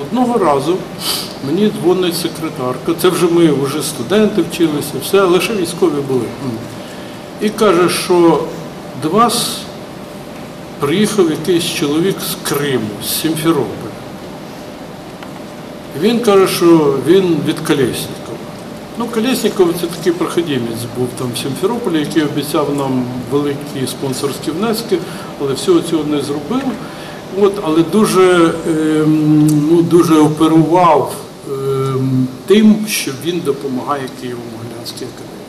Одного разу мені дзвонить секретарка, це вже ми вже студенти вчилися, все, лише військові були. І каже, що до вас приїхав якийсь чоловік з Криму, з Сімферополя. Він каже, що він від Колєснікова. Ну, Колєсніков це такий проходимець був там в Сімферополі, який обіцяв нам великі спонсорські внески, але всього цього не зробив. От, але дуже, ем, ну, дуже оперував ем, тим, що він допомагає Києво-Могилянській академії.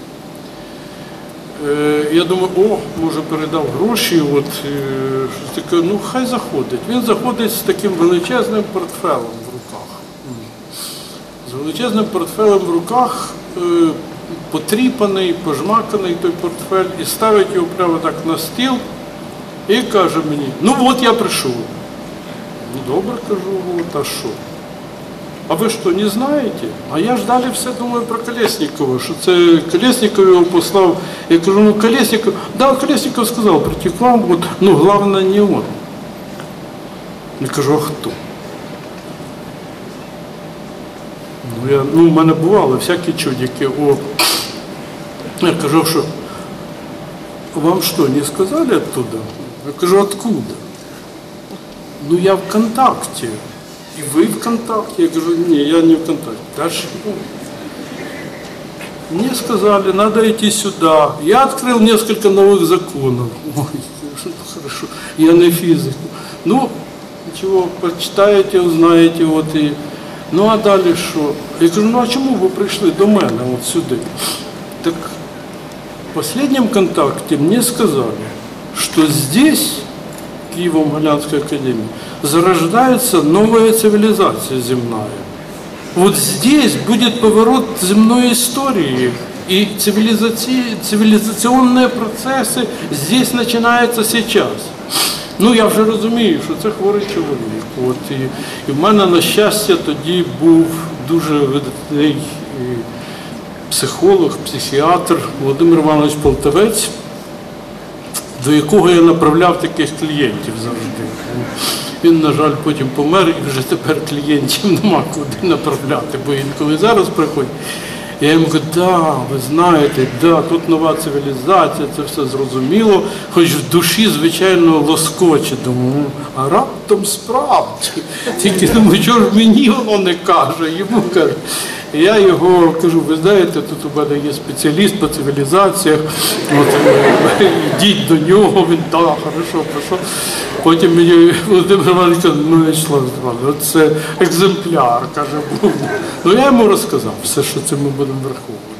Е, Я думаю, о, може передав гроші, от е, щось таке, ну хай заходить. Він заходить з таким величезним портфелем в руках. З величезним портфелем в руках, е, потріпаний, пожмаканий той портфель, і ставить його прямо так на стіл і каже мені, ну от я прийшов. Ну добре, кажу, от, а що? А ви що, не знаєте? А я ж далі все думаю про Колєснікова, що це Колєсніков його послав. Я кажу, ну Колєсніков, да, Колєсніков сказав, прийти к вам, от, ну головне не он. Я кажу, а хто? Ну, я, ну, в мене бувало всякі чудики. О, я кажу, що вам что, не сказали оттуда? Я кажу, откуда? Ну, я ВКонтакте. И вы ВКонтакте? Я говорю, не, я не ВКонтакте. Даже, ну, мне сказали, надо идти сюда. Я открыл несколько новых законов. Ой, ну, хорошо, я не физик. Ну, ничего, почитаете, узнаете, вот и... Ну, а далі що? Я кажу, ну а чому ви прийшли до мене от сюди? Так в последнем контакте мне сказали, что здесь, Киево-Могилянской академии, зарождается новая цивилизация земная. Вот здесь будет поворот земной истории, и цивилизаци- цивилизационные процессы здесь начинаются сейчас. Ну, я вже розумію, що це хворий чоловік. От, і, і в мене, на щастя, тоді був дуже видатний е, психолог, психіатр Володимир Іванович Полтавець, до якого я направляв таких клієнтів завжди. Він, на жаль, потім помер і вже тепер клієнтів нема куди направляти, бо інколи зараз приходять. Я йому кажу, да, ви знаєте, да, тут нова цивілізація, це все зрозуміло, хоч в душі, звичайно, лоскоче. Думаю, «Ну, а раптом справді. Тільки думаю, чого ж мені воно не каже, йому каже. І я його кажу, ви знаєте, тут у мене є спеціаліст по цивілізаціях, от, йдіть до нього, він так, хорошо, пройшов. Потім мені Володимир Іванович каже, ну Вячеслав Іванович, це екземпляр, каже, був. Ну я йому розказав все, що це ми будемо враховувати.